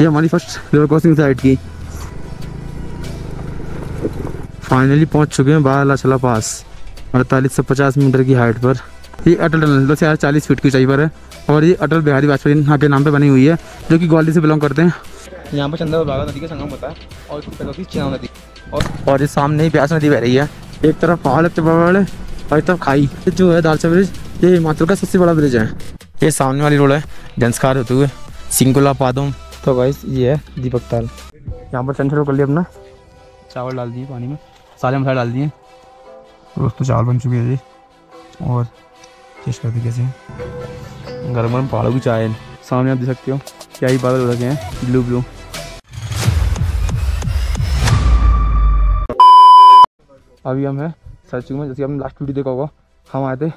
ये हमारी first river crossing side की। फाइनली पहुँच चुके हैं बालाचला पास अड़तालीस से पचास मीटर की हाइट पर। ये अटल टनल दो से चालीस फीट की ऊंचाई पर है और ये अटल बिहारी वाजपेयी यहाँ के नाम पे बनी हुई है जो कि ग्वालियर से बिलोंग करते हैं। यहाँ पर चंद्र बागा नदी का संगम होता है और चिनाव नदी। और और ये सामने ही प्यास नदी बह रही है। एक तरफ़ पहाड़ बड़े और एक तरफ़ खाई। जो है दालचा ब्रिज ये हिमाचल का सबसे बड़ा ब्रिज है। ये सामने वाली रोड है जंसकार होते हुए सिंगुला पादोम। तो गाइस ये है दीपक ताल। यहाँ पर चंचल कर लिया अपना। चावल डाल दिए पानी में। साले मसाले डाल दिए। दोस्तों चावल बन चुके हैं जी। और टेस्ट कर दी कैसे गर्म गर्म पहाड़ों की चाय। सामने आप देख सकते हो क्या ही बादल हो रखे हैं। ब्लू ब्लू अभी हम हैं सरचू में जैसे आपने लास्ट वीडियो देखा होगा हम आए थे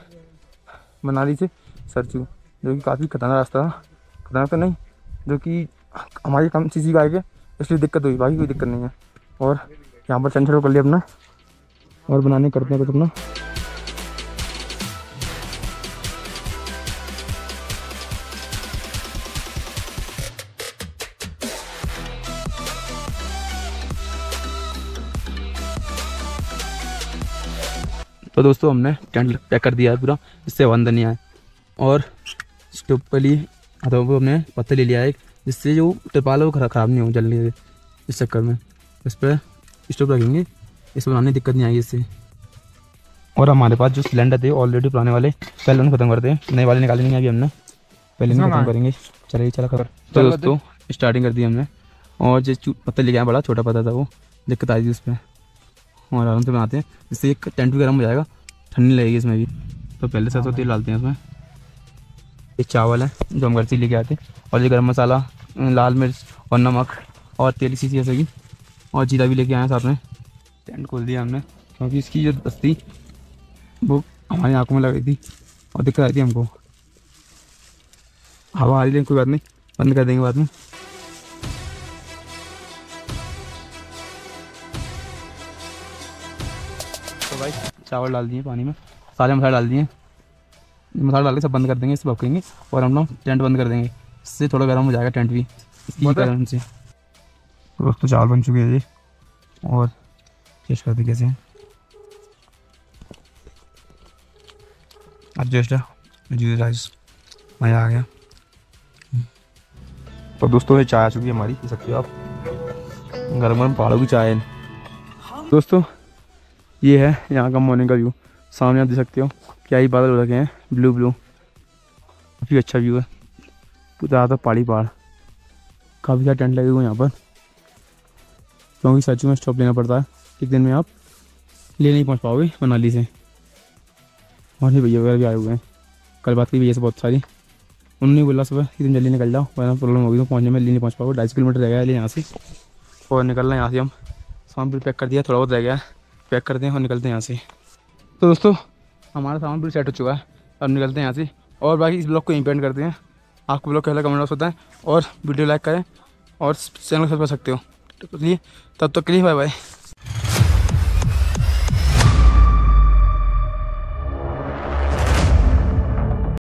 मनाली से सरचू जो कि काफ़ी खतरनाक रास्ता था। खतरनाक तो नहीं जो कि हमारी कम सी बाइक है इसलिए दिक्कत हुई, बाकी कोई दिक्कत नहीं है। और यहाँ पर चंचल कर लिया अपना, और बनाने करते हैं कुछ अपना। तो दोस्तों, हमने टेंट पैक कर दिया है पूरा, इससे बंद नहीं आए और स्टोव के लिए हमने पत्ते ले लिया है एक। जिससे जो तिरपाल है वो खरा- खराब नहीं हो जल्दी से इस चक्कर में। इस पर स्टोव रखेंगे। इस पर बनाने दिक्कत नहीं आएगी इससे। और हमारे पास जो सिलेंडर थे ऑलरेडी पुराने वाले पहले उनको खत्म करते हैं। नए वाले निकाले नहीं अभी हमने। पहले इनको खत्म करेंगे। चलिए चला खबर तो दोस्तों स्टार्टिंग कर दी हमने। और जो पत्ता लेके आया बड़ा छोटा पत्ता था वो। दिक्कत आई थी उस पर और आराम से बनाते हैं। जिससे एक टेंट भी गर्म हो जाएगा। ठंडी लगेगी इसमें भी। तो पहले सरसों तेल डालते हैं इसमें ये चावल है, जो हम घर से लेके आते हैं। और ये गर्म मसाला, लाल मिर्च और नमक और तेल इसी जैसे की और जीरा भी लेके आए साथ में। टेंट खोल दिया हमने, क्योंकि इसकी जो दस्ती वो हमारी आँखों में लग थी और दिक्कत आई थी हमको। हवा आ रही है कोई बात नहीं, बंद कर देंगे बाद में। तो भाई, चावल डाल दिए पानी में, सारे मसाले डाल दिए। मसाला डाल के सब बंद कर देंगे इसे पकेंगे और हम लोग टेंट बंद कर देंगे। इससे थोड़ा गर्म हो जाएगा टेंट भी इसकी कारण से। दोस्तों चावल बन चुके हैं जी। और टेस्ट करते कैसे हैं। एडजस्ट है जी राइस मज़ा आ गया। तो दोस्तों ये चाय आ चुकी है हमारी पी सकते हो आप। गर्म गर्म पहाड़ों की चाय है। दोस्तों ये है यहाँ का मॉर्निंग का व्यू सामने आप देख सकते हो, क्या ही बादल हो रखे हैं ब्लू ब्लू काफ़ी अच्छा व्यू है। ज़्यादा पहाड़ी पहाड़। काफ़ी सारे टेंट लगे हुए यहाँ पर। क्योंकि सच में स्टॉप लेना पड़ता है। एक दिन में आप ले नहीं पहुँच पाओगे मनाली से। और भी भैया वगैरह भी आए हुए हैं। कल बात की भैया से बहुत सारी। उन्होंने बोला सुबह, इतनी जल्दी निकल जाओ, वरना प्रॉब्लम होगी तो पहुँचने में, ले नहीं पहुँच पाओगे। ढाई किलोमीटर रह गया है यहाँ से। और निकलना यहाँ से हम। सामान पैक कर दिया, थोड़ा बहुत रह गया पैक करते हैं और निकलते हैं यहाँ से। तो दोस्तों, हमारा सामान बिल सेट हो चुका है। अब निकलते हैं यहाँ से। और बाकी इस ब्लॉग को इम्पेंट करते हैं। आपको ब्लॉग कैसा कमेंट होता है और वीडियो लाइक करें। और चैनल को सब्सक्राइब कर सकते हो। तो चलिए, तब तक के लिए बाय बाय